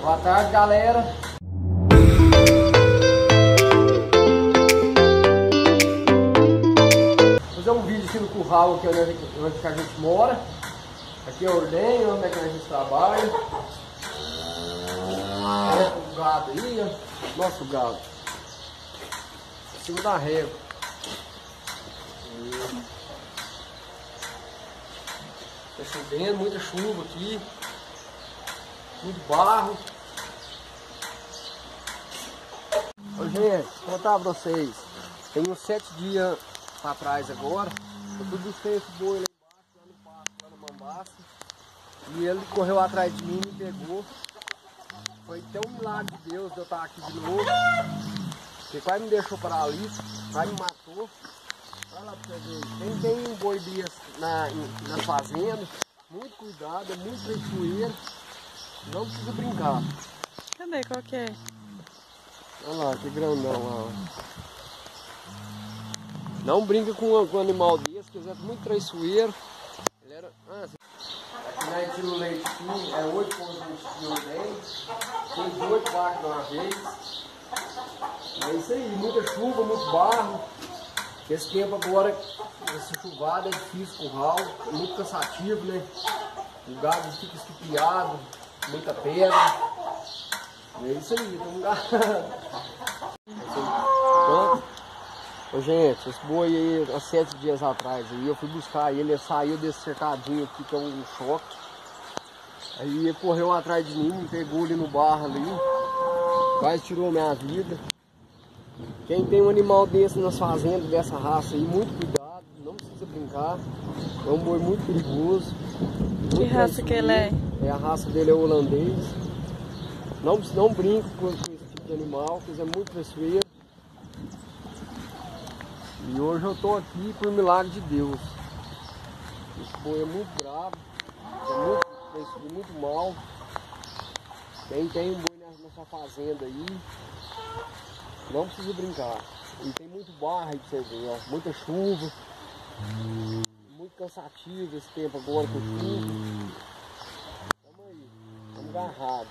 Boa tarde, galera. Vou fazer um vídeo aqui no curral, aqui onde, onde a gente mora. Aqui é a ordenha, onde é que a gente trabalha. Olha o gado aí, ó. Nossa, o gado. Em cima da régua. Tá chovendo, muita chuva aqui. Muito barro. Ô gente, vou contar pra vocês. Tem uns sete dias pra trás agora. Eu fui buscar esse boi lá embaixo, lá no pasto, lá no Mambaça. E ele correu atrás de mim me pegou. Foi até um milagre de Deus de eu estar aqui de novo. Porque quase me deixou paralítico, quase me matou. Olha lá pra você ver. Quem tem um boi desse na, na fazenda, muito cuidado, é muito traiçoeiro. Não precisa brincar. Cadê? Qual que é? Olha lá, que grandão lá. Não brinca com, com um animal desse, que ele é muito traiçoeiro. Ele era. Ah, aqui na tira o leite aqui, é 8 pontos de ordem. Tem 8 vacas de uma vez. É isso aí, muita chuva, muito barro. Esse tempo agora, essa chuvada é difícil curral, é muito cansativo, né? O gado fica estupiado, muita pedra. É isso aí, estamos gado. Pronto. Ô, gente, esse boi aí, há sete dias atrás, aí, eu fui buscar ele, ele saiu desse cercadinho aqui, que é um choque. Aí ele correu atrás de mim, me pegou ali no barro ali, quase tirou minha vida. Quem tem um animal desse nas fazendas, dessa raça aí, muito cuidado, não precisa brincar. É um boi muito perigoso. Que muito raça que ele é? É, a raça dele é holandês. Não, não brinco com, esse tipo de animal, ele é muito traiçoeiro. E hoje eu tô aqui por milagre de Deus. Esse boi é muito bravo, é muito, muito mal. Quem tem um boi na, sua fazenda aí, não precisa brincar. E tem muito barro aí pra você ver, ó. Muita chuva. Muito cansativo esse tempo agora com chuva. that hard.